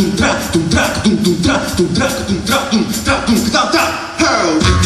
dum trap dum trap dum dum trap dum trap dum trap dum trap dum trap dum trap